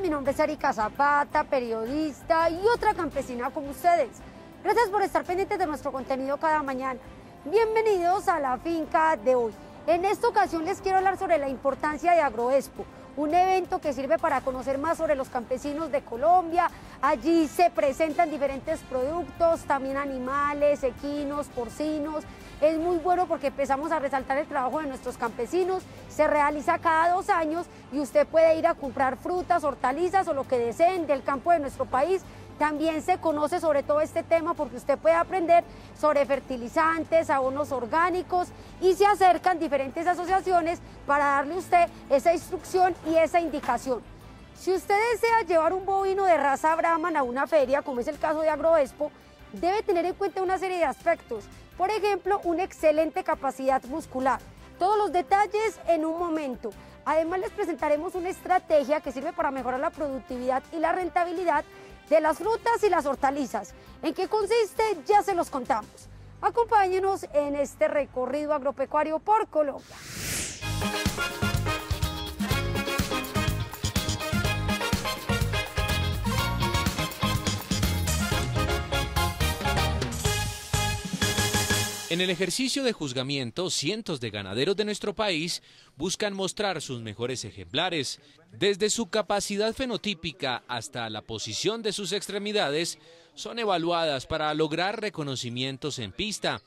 mi nombre es Erika Zapata, periodista y otra campesina como ustedes. Gracias por estar pendientes de nuestro contenido cada mañana. Bienvenidos a la finca de hoy. En esta ocasión les quiero hablar sobre la importancia de Agroexpo, un evento que sirve para conocer más sobre los campesinos de Colombia. Allí se presentan diferentes productos, también animales, equinos, porcinos. Es muy bueno porque empezamos a resaltar el trabajo de nuestros campesinos. Se realiza cada dos años y usted puede ir a comprar frutas, hortalizas o lo que deseen del campo de nuestro país también se conoce sobre todo este tema porque usted puede aprender sobre fertilizantes, abonos orgánicos y se acercan diferentes asociaciones para darle a usted esa instrucción y esa indicación. Si usted desea llevar un bovino de raza Brahman a una feria, como es el caso de Agroexpo, debe tener en cuenta una serie de aspectos. Por ejemplo, una excelente capacidad muscular. Todos los detalles en un momento. Además les presentaremos una estrategia que sirve para mejorar la productividad y la rentabilidad de las frutas y las hortalizas. ¿En qué consiste? Ya se los contamos. Acompáñenos en este recorrido agropecuario por Colombia. En el ejercicio de juzgamiento, cientos de ganaderos de nuestro país buscan mostrar sus mejores ejemplares. Desde su capacidad fenotípica hasta la posición de sus extremidades, son evaluadas para lograr reconocimientos en pista.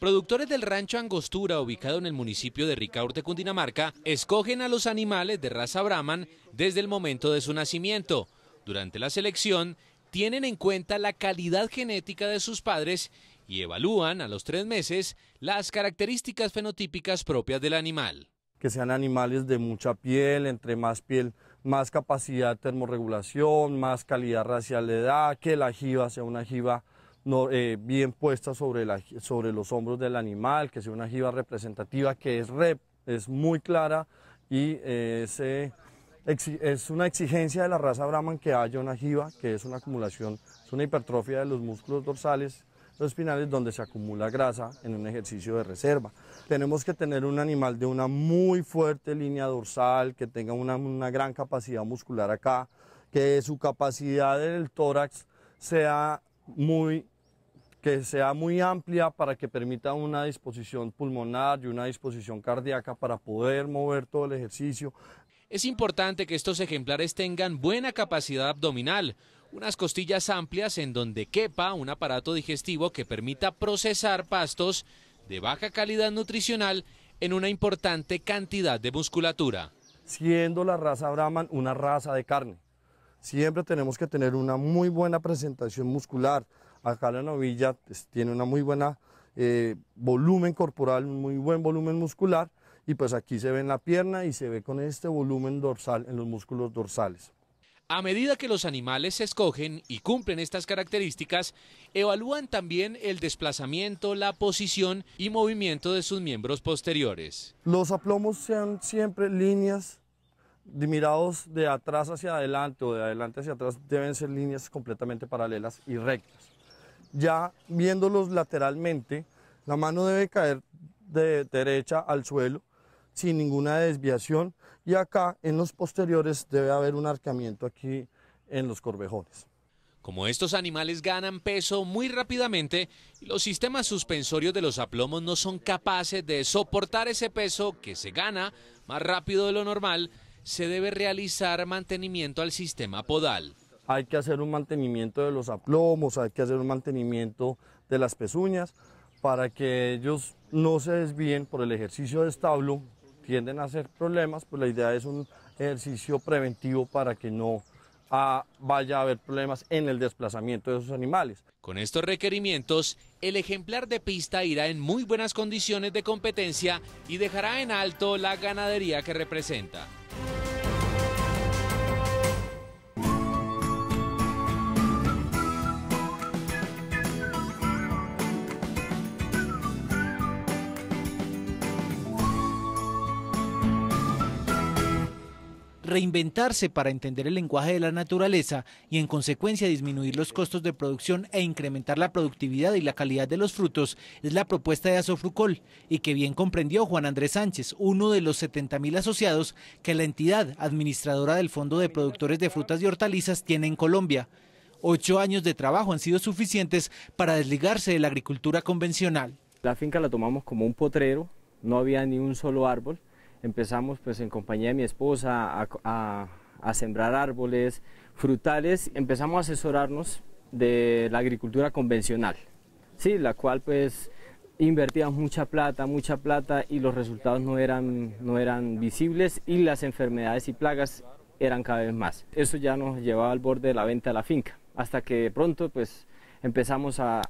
Productores del rancho Angostura, ubicado en el municipio de Ricaurte, Cundinamarca, escogen a los animales de raza Brahman desde el momento de su nacimiento. Durante la selección, tienen en cuenta la calidad genética de sus padres y evalúan a los tres meses las características fenotípicas propias del animal. Que sean animales de mucha piel, entre más piel, más capacidad de termorregulación, más calidad racial de edad, que la jiba sea una jiba eh, bien puesta sobre, los hombros del animal, que sea una jiba representativa, que es, rep, es muy clara y eh, es una exigencia de la raza Brahman que haya una jiba, que es una acumulación, es una hipertrofia de los músculos dorsales los espinales donde se acumula grasa en un ejercicio de reserva. Tenemos que tener un animal de una muy fuerte línea dorsal, que tenga una, gran capacidad muscular acá, que su capacidad del tórax sea muy que sea muy amplia para que permita una disposición pulmonar y una disposición cardíaca para poder mover todo el ejercicio. Es importante que estos ejemplares tengan buena capacidad abdominal, unas costillas amplias en donde quepa un aparato digestivo que permita procesar pastos de baja calidad nutricional en una importante cantidad de musculatura. Siendo la raza Brahman una raza de carne, siempre tenemos que tener una muy buena presentación muscular. Acá la novilla pues, tiene una muy buena eh, volumen corporal, un muy buen volumen muscular y pues aquí se ve en la pierna y se ve con este volumen dorsal en los músculos dorsales. A medida que los animales se escogen y cumplen estas características, evalúan también el desplazamiento, la posición y movimiento de sus miembros posteriores. Los aplomos sean siempre líneas de mirados de atrás hacia adelante o de adelante hacia atrás, deben ser líneas completamente paralelas y rectas. Ya viéndolos lateralmente, la mano debe caer de derecha al suelo sin ninguna desviación y acá en los posteriores debe haber un arcamiento aquí en los corvejones. Como estos animales ganan peso muy rápidamente los sistemas suspensorios de los aplomos no son capaces de soportar ese peso que se gana más rápido de lo normal, se debe realizar mantenimiento al sistema podal. Hay que hacer un mantenimiento de los aplomos, hay que hacer un mantenimiento de las pezuñas para que ellos no se desvíen por el ejercicio de establo tienden a hacer problemas, pues la idea es un ejercicio preventivo para que no ah, vaya a haber problemas en el desplazamiento de esos animales. Con estos requerimientos, el ejemplar de pista irá en muy buenas condiciones de competencia y dejará en alto la ganadería que representa. Reinventarse para entender el lenguaje de la naturaleza y en consecuencia disminuir los costos de producción e incrementar la productividad y la calidad de los frutos es la propuesta de Asofrucol y que bien comprendió Juan Andrés Sánchez, uno de los 70 mil asociados que la entidad administradora del Fondo de Productores de Frutas y Hortalizas tiene en Colombia. Ocho años de trabajo han sido suficientes para desligarse de la agricultura convencional. La finca la tomamos como un potrero, no había ni un solo árbol empezamos pues en compañía de mi esposa a, sembrar árboles frutales, empezamos a asesorarnos de la agricultura convencional, sí, la cual pues invertía mucha plata, mucha plata y los resultados no eran, no eran visibles y las enfermedades y plagas eran cada vez más. Eso ya nos llevaba al borde de la venta de la finca, hasta que pronto pues empezamos a,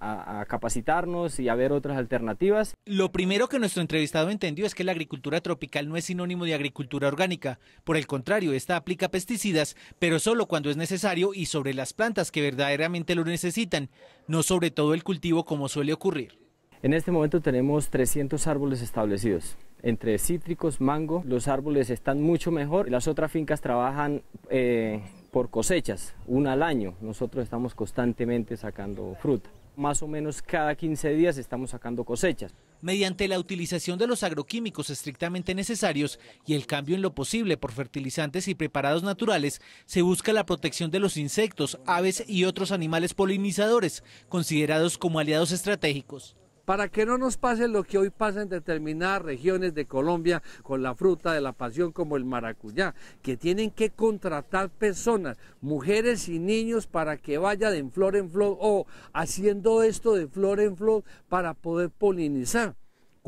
capacitarnos y a ver otras alternativas. Lo primero que nuestro entrevistado entendió es que la agricultura tropical no es sinónimo de agricultura orgánica. Por el contrario, esta aplica pesticidas, pero solo cuando es necesario y sobre las plantas que verdaderamente lo necesitan, no sobre todo el cultivo como suele ocurrir. En este momento tenemos 300 árboles establecidos. Entre cítricos, mango, los árboles están mucho mejor. Las otras fincas trabajan eh, por cosechas, una al año. Nosotros estamos constantemente sacando fruta. Más o menos cada 15 días estamos sacando cosechas. Mediante la utilización de los agroquímicos estrictamente necesarios y el cambio en lo posible por fertilizantes y preparados naturales, se busca la protección de los insectos, aves y otros animales polinizadores, considerados como aliados estratégicos para que no nos pase lo que hoy pasa en determinadas regiones de Colombia con la fruta de la pasión como el maracuyá, que tienen que contratar personas, mujeres y niños para que vayan de flor en flor o haciendo esto de flor en flor para poder polinizar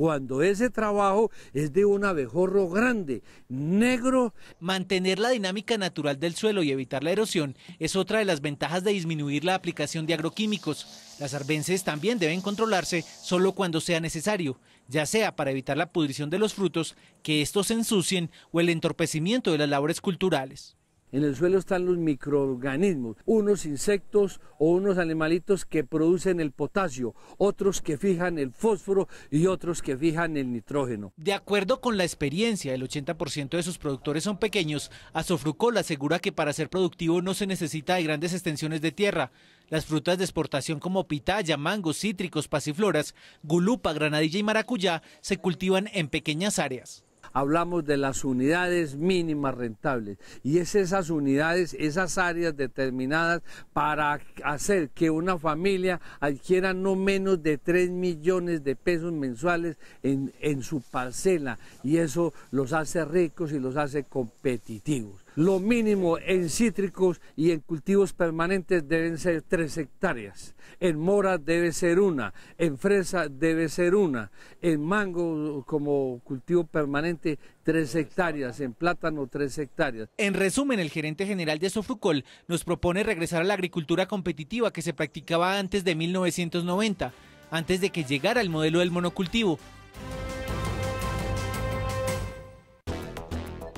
cuando ese trabajo es de un abejorro grande, negro. Mantener la dinámica natural del suelo y evitar la erosión es otra de las ventajas de disminuir la aplicación de agroquímicos. Las arbences también deben controlarse solo cuando sea necesario, ya sea para evitar la pudrición de los frutos, que estos se ensucien o el entorpecimiento de las labores culturales. En el suelo están los microorganismos, unos insectos o unos animalitos que producen el potasio, otros que fijan el fósforo y otros que fijan el nitrógeno. De acuerdo con la experiencia, el 80% de sus productores son pequeños. Azofrucol asegura que para ser productivo no se necesita de grandes extensiones de tierra. Las frutas de exportación como pitaya, mangos, cítricos, pasifloras, gulupa, granadilla y maracuyá se cultivan en pequeñas áreas hablamos de las unidades mínimas rentables y es esas unidades, esas áreas determinadas para hacer que una familia adquiera no menos de 3 millones de pesos mensuales en, en su parcela y eso los hace ricos y los hace competitivos. Lo mínimo en cítricos y en cultivos permanentes deben ser tres hectáreas. En mora debe ser una, en fresa debe ser una, en mango como cultivo permanente tres hectáreas, en plátano tres hectáreas. En resumen, el gerente general de Sofrucol nos propone regresar a la agricultura competitiva que se practicaba antes de 1990, antes de que llegara el modelo del monocultivo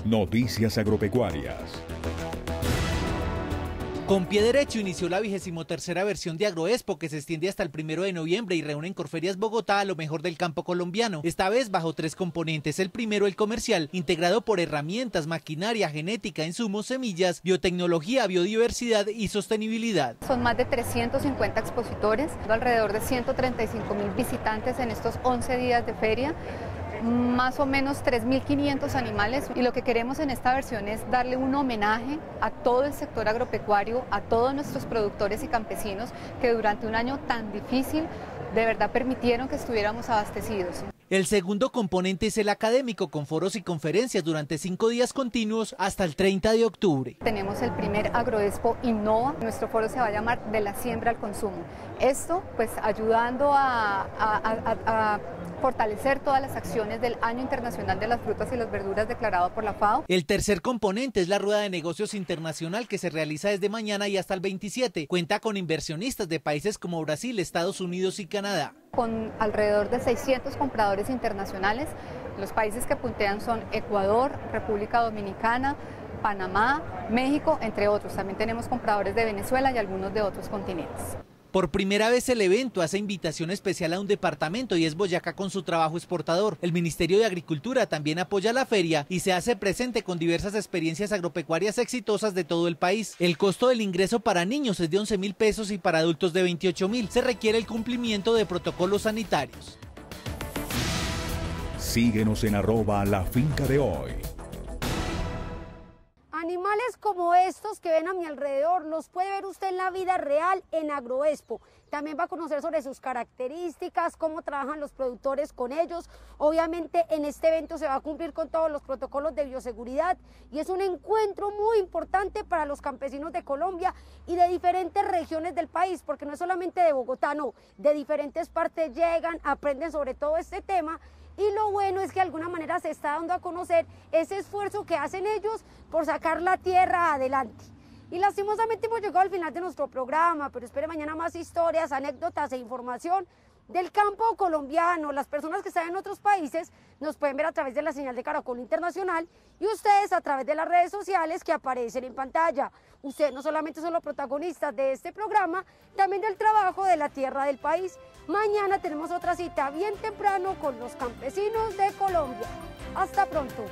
Noticias agropecuarias. Con pie derecho inició la vigésimo tercera versión de Agroexpo que se extiende hasta el primero de noviembre y reúne en Corferias Bogotá a lo mejor del campo colombiano. Esta vez bajo tres componentes. El primero, el comercial, integrado por herramientas, maquinaria, genética, insumos, semillas, biotecnología, biodiversidad y sostenibilidad. Son más de 350 expositores, alrededor de 135 mil visitantes en estos 11 días de feria más o menos 3.500 animales y lo que queremos en esta versión es darle un homenaje a todo el sector agropecuario, a todos nuestros productores y campesinos que durante un año tan difícil de verdad permitieron que estuviéramos abastecidos. El segundo componente es el académico, con foros y conferencias durante cinco días continuos hasta el 30 de octubre. Tenemos el primer Agroexpo Innova. Nuestro foro se va a llamar De la siembra al consumo. Esto, pues, ayudando a, a fortalecer todas las acciones del Año Internacional de las Frutas y las Verduras declarado por la FAO. El tercer componente es la rueda de negocios internacional que se realiza desde mañana y hasta el 27. Cuenta con inversionistas de países como Brasil, Estados Unidos y Canadá con alrededor de 600 compradores internacionales. Los países que puntean son Ecuador, República Dominicana, Panamá, México, entre otros. También tenemos compradores de Venezuela y algunos de otros continentes. Por primera vez el evento hace invitación especial a un departamento y es Boyacá con su trabajo exportador. El Ministerio de Agricultura también apoya la feria y se hace presente con diversas experiencias agropecuarias exitosas de todo el país. El costo del ingreso para niños es de 11 mil pesos y para adultos de 28 mil. Se requiere el cumplimiento de protocolos sanitarios. Síguenos en arroba la finca de hoy. Animales como estos que ven a mi alrededor los puede ver usted en la vida real en Agroexpo. También va a conocer sobre sus características, cómo trabajan los productores con ellos. Obviamente en este evento se va a cumplir con todos los protocolos de bioseguridad y es un encuentro muy importante para los campesinos de Colombia y de diferentes regiones del país, porque no es solamente de Bogotá, no, de diferentes partes llegan, aprenden sobre todo este tema y lo bueno es que de alguna manera se está dando a conocer ese esfuerzo que hacen ellos por sacar la tierra adelante. Y lastimosamente hemos llegado al final de nuestro programa, pero espere mañana más historias, anécdotas e información del campo colombiano. Las personas que están en otros países nos pueden ver a través de la señal de Caracol Internacional y ustedes a través de las redes sociales que aparecen en pantalla. Ustedes no solamente son los protagonistas de este programa, también del trabajo de la tierra del país. Mañana tenemos otra cita bien temprano con los campesinos de Colombia. Hasta pronto.